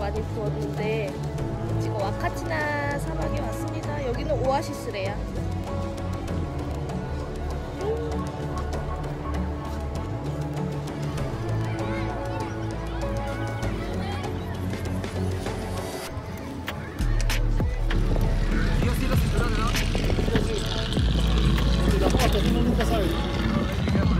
많이 부었는데 지금 와카치나 사막에 왔습니다. 여기는 오아시스래요. Sabe.